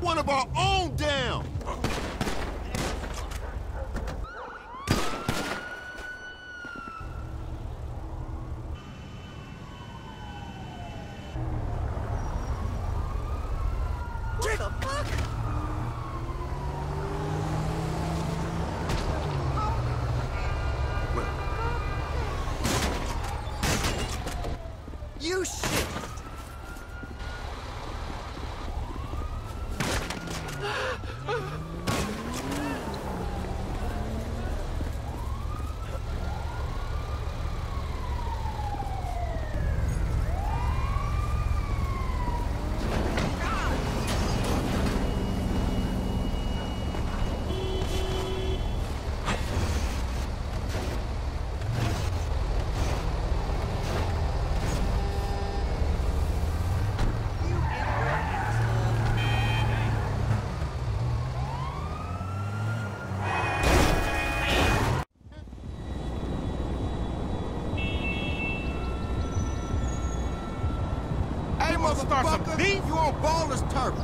one of our own down! What the fuck? You shit! Hey, motherfucker! beef? You on baller's turf.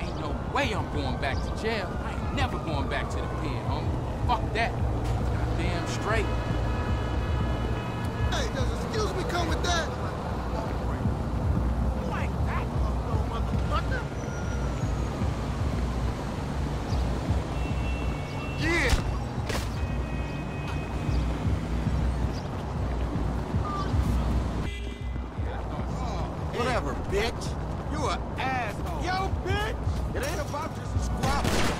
Ain't no way I'm going back to jail. I ain't never going back to the pen, homie. Fuck that. Goddamn straight. Whatever, bitch. You an asshole. Yo, bitch! It ain't about just squabbling.